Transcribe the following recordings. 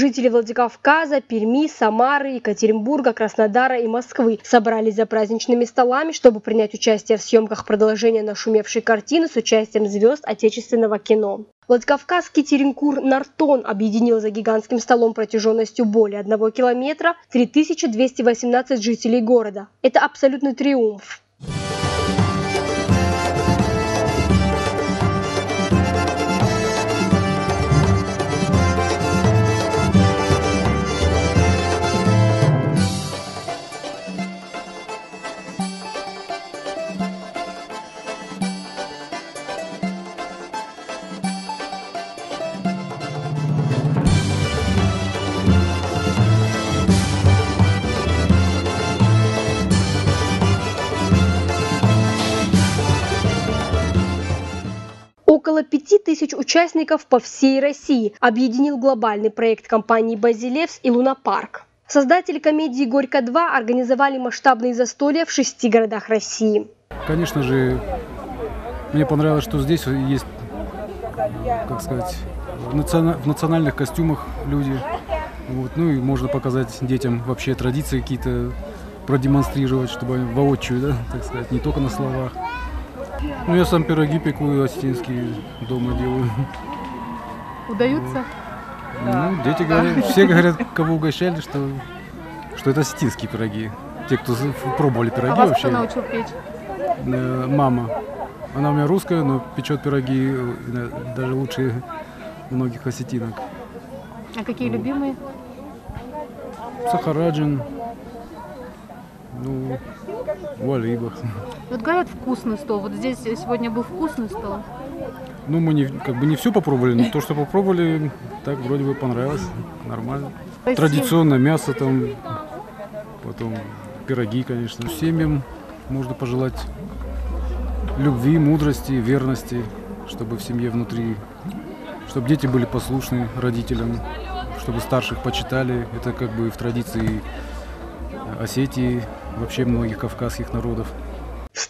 Жители Владикавказа, Перми, Самары, Екатеринбурга, Краснодара и Москвы собрались за праздничными столами, чтобы принять участие в съемках продолжения нашумевшей картины с участием звезд отечественного кино. Владикавказский Теренкур «Нартон» объединил за гигантским столом протяженностью более одного километра 3218 жителей города. Это абсолютный триумф. Участников по всей России объединил глобальный проект компании «Базилевс» и «Лунапарк». Создатели комедии «Горько-2» организовали масштабные застолья в шести городах России. Конечно же, мне понравилось, что здесь есть, как сказать, в национальных костюмах люди. Вот. Ну и можно показать детям вообще традиции какие-то продемонстрировать, чтобы воочию, да, так сказать, не только на словах. Ну, я сам пироги пеку осетинские дома делаю. Удаются? Ну, дети говорят, все говорят, кого угощали, что, что это осетинские пироги. Те, кто пробовали пироги а вас вообще. кто научил печь? Э, мама. Она у меня русская, но печет пироги э, даже лучше многих осетинок. А какие вот. любимые? Сахараджин, ну, валибах. Вот говорят, вкусный стол. Вот здесь сегодня был вкусный стол. Ну, мы не, как бы не все попробовали, но то, что попробовали, так вроде бы понравилось. Нормально. Спасибо. Традиционное мясо там, потом пироги, конечно. Семьям можно пожелать любви, мудрости, верности, чтобы в семье внутри, чтобы дети были послушны родителям, чтобы старших почитали. Это как бы в традиции Осетии, вообще многих кавказских народов.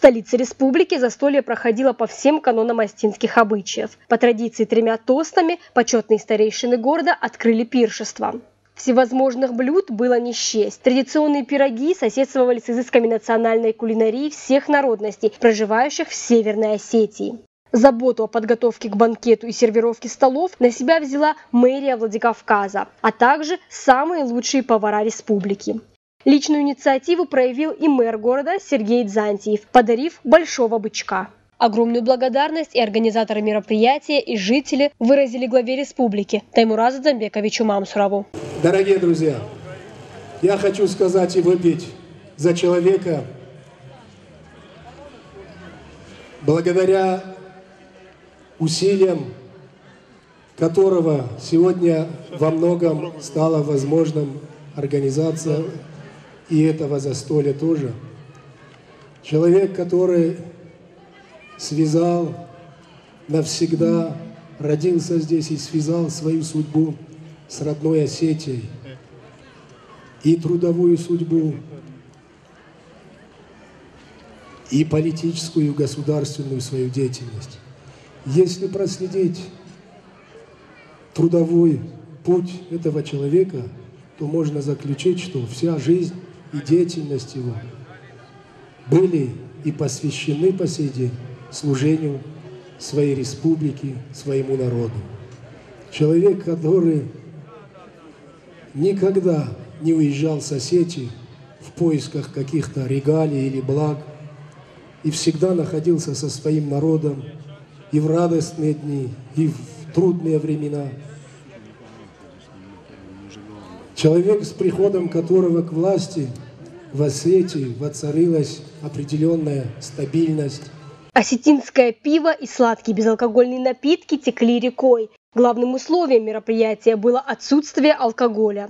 Столице республики застолье проходило по всем канонам остинских обычаев. По традиции тремя тостами почетные старейшины города открыли пиршество. Всевозможных блюд было не счесть. Традиционные пироги соседствовали с изысками национальной кулинарии всех народностей, проживающих в Северной Осетии. Заботу о подготовке к банкету и сервировке столов на себя взяла мэрия Владикавказа, а также самые лучшие повара республики. Личную инициативу проявил и мэр города Сергей Дзантиев, подарив большого бычка. Огромную благодарность и организаторы мероприятия, и жители выразили главе республики Таймуразу Дзамбековичу Мамсурову. Дорогие друзья, я хочу сказать и выпить за человека, благодаря усилиям которого сегодня во многом стала возможным организация и этого застолья тоже. Человек, который связал навсегда, родился здесь и связал свою судьбу с родной Осетией и трудовую судьбу, и политическую, и государственную свою деятельность. Если проследить трудовой путь этого человека, то можно заключить, что вся жизнь и деятельность его были и посвящены по сей день служению своей республики, своему народу. Человек, который никогда не уезжал с Осетии в поисках каких-то регалий или благ, и всегда находился со своим народом и в радостные дни, и в трудные времена. Человек, с приходом которого к власти – в Осетии воцарилась определенная стабильность. Осетинское пиво и сладкие безалкогольные напитки текли рекой. Главным условием мероприятия было отсутствие алкоголя.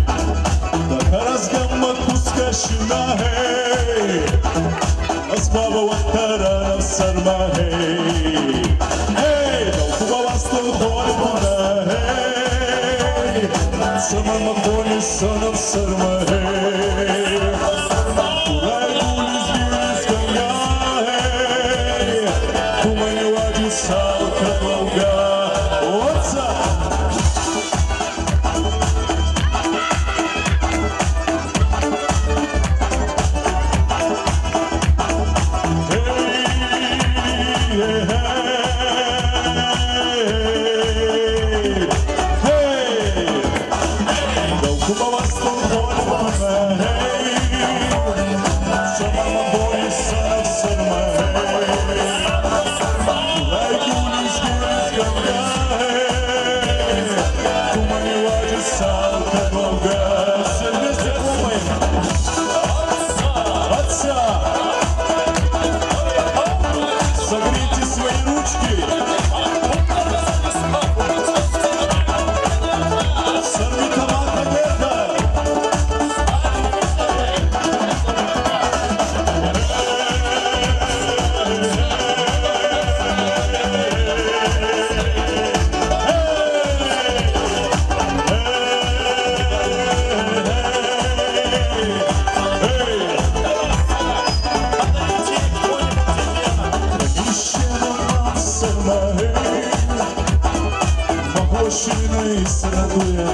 başına hey. Asbaba vaktara nefserma hey. Hey E bastın kolu bana hey. Saman makoni sanıp sarma hey. Kuray guliz guliz kanga hey. Kumani vadi maszyny i stratuje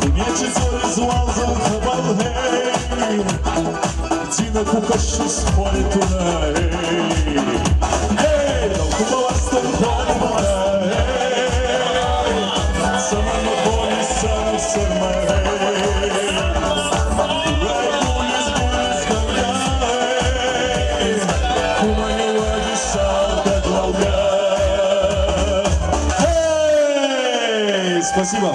Kuniecie cory z łazą chyba lnej Dzina kukasz się z kwalitunej Спасибо.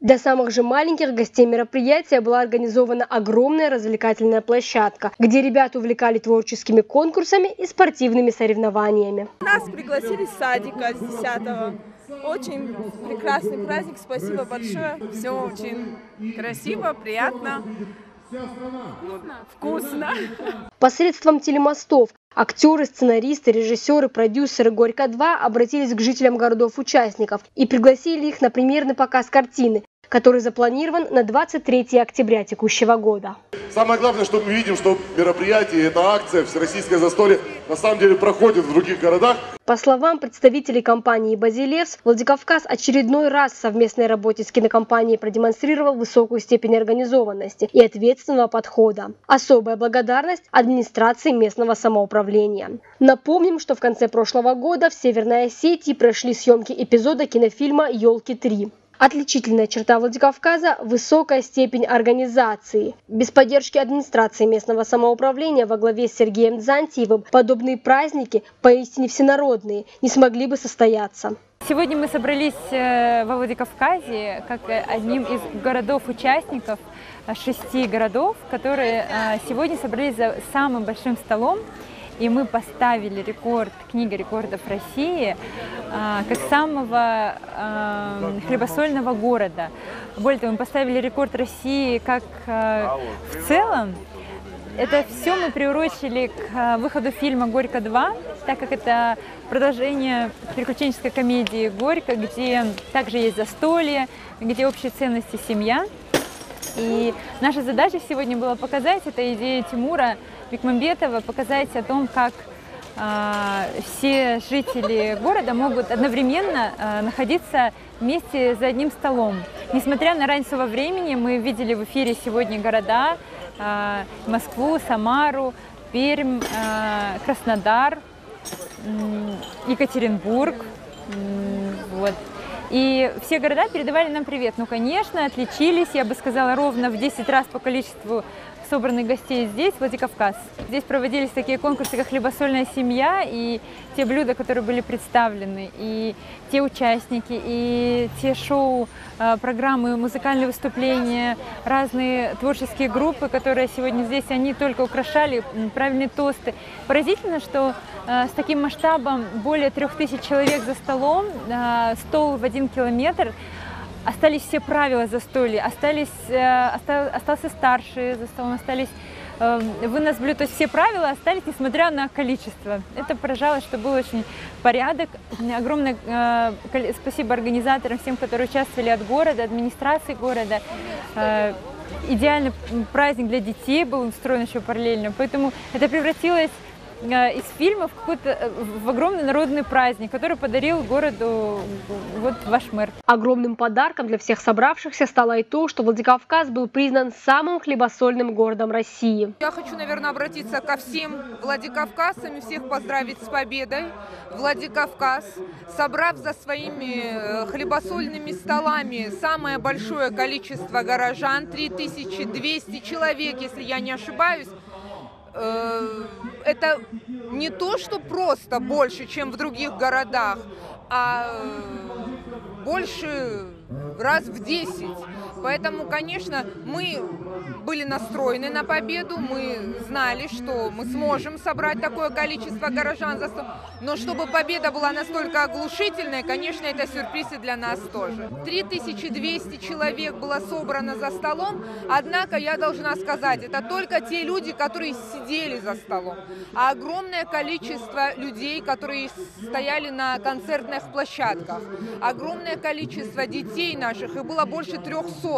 Для самых же маленьких гостей мероприятия была организована огромная развлекательная площадка, где ребят увлекали творческими конкурсами и спортивными соревнованиями. Нас пригласили с садика с 10 Очень прекрасный праздник, спасибо большое. Все очень красиво, приятно. Вкусно. Посредством телемостов актеры, сценаристы, режиссеры, продюсеры «Горько-2» обратились к жителям городов-участников и пригласили их на премьерный показ картины, который запланирован на 23 октября текущего года. Самое главное, что мы видим, что мероприятие, эта акция, всероссийское застолье, на самом деле проходит в других городах. По словам представителей компании «Базилевс», Владикавказ очередной раз в совместной работе с кинокомпанией продемонстрировал высокую степень организованности и ответственного подхода. Особая благодарность администрации местного самоуправления. Напомним, что в конце прошлого года в Северной Осетии прошли съемки эпизода кинофильма «Елки 3». Отличительная черта Владикавказа – высокая степень организации. Без поддержки администрации местного самоуправления во главе с Сергеем Дзантьевым подобные праздники, поистине всенародные, не смогли бы состояться. Сегодня мы собрались э, во Владикавказе как э, одним из городов-участников э, шести городов, которые сегодня собрались за самым большим столом. И мы поставили рекорд Книга рекордов России э, как самого э, хлебосольного города. Более того, мы поставили рекорд России как э, в целом. Это все мы приурочили к выходу фильма «Горько 2», так как это продолжение приключенческой комедии «Горько», где также есть застолье, где общие ценности семья. И наша задача сегодня была показать, это идея Тимура Бекмамбетова, показать о том, как э, все жители города могут одновременно э, находиться вместе за одним столом. Несмотря на разницу во времени, мы видели в эфире сегодня города, э, Москву, Самару, Пермь, Краснодар, Екатеринбург. Вот. И все города передавали нам привет. Ну, конечно, отличились, я бы сказала, ровно в 10 раз по количеству собранных гостей здесь, Владикавказ. Здесь проводились такие конкурсы, как «Хлебосольная семья», и те блюда, которые были представлены, и те участники, и те шоу, э, программы, музыкальные выступления, разные творческие группы, которые сегодня здесь, они только украшали правильные тосты. Поразительно, что э, с таким масштабом более трех тысяч человек за столом, э, стол в один километр, остались все правила застолья, остались, э, остался старшие за столом, остались э, вынос блюд, то есть все правила остались, несмотря на количество. Это поражало, что был очень порядок. Огромное э, спасибо организаторам, всем, которые участвовали от города, администрации города. Идеальный праздник для детей был устроен еще параллельно, поэтому это превратилось Э, из фильмов какой-то э, в огромный народный праздник, который подарил городу вот ваш мэр. Огромным подарком для всех собравшихся стало и то, что Владикавказ был признан самым хлебосольным городом России. Я хочу, наверное, обратиться ко всем Владикавказцам и всех поздравить с победой. Владикавказ, собрав за своими э, хлебосольными столами самое большое количество горожан, 3200 человек, если я не ошибаюсь, Э, это не то, что просто больше, чем в других городах, а больше раз в 10. Поэтому, конечно, мы были настроены на победу, мы знали, что мы сможем собрать такое количество горожан за стол. Но чтобы победа была настолько оглушительной, конечно, это сюрприз и для нас тоже. 3200 человек было собрано за столом, однако я должна сказать, это только те люди, которые сидели за столом, а огромное количество людей, которые стояли на концертных площадках, огромное количество детей наших, и было больше 300.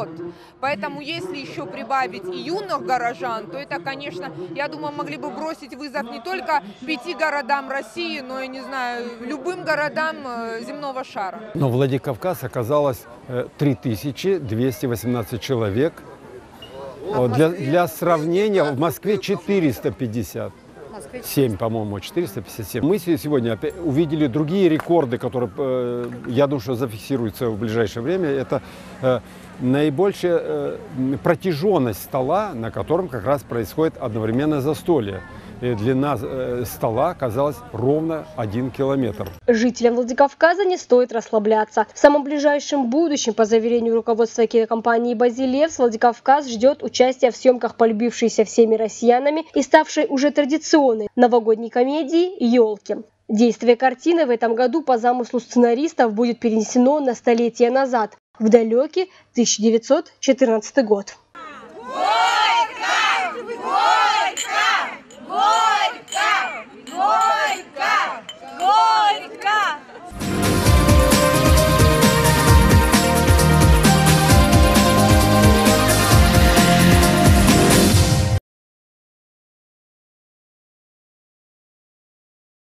Поэтому если еще прибавить и юных горожан, то это, конечно, я думаю, могли бы бросить вызов не только пяти городам России, но и, не знаю, любым городам э, земного шара. Но Владикавказ оказалось 3218 э, человек. А для, для сравнения, в Москве 450. 7, по-моему, 457. Мы сегодня увидели другие рекорды, которые, э, я думаю, что зафиксируются в ближайшее время. Это наибольшая э, протяженность стола, на котором как раз происходит одновременно застолье длина э, стола оказалась ровно один километр. Жителям Владикавказа не стоит расслабляться. В самом ближайшем будущем, по заверению руководства кинокомпании «Базилевс», Владикавказ ждет участия в съемках полюбившейся всеми россиянами и ставшей уже традиционной новогодней комедии «Елки». Действие картины в этом году по замыслу сценаристов будет перенесено на столетие назад, в далекий 1914 год.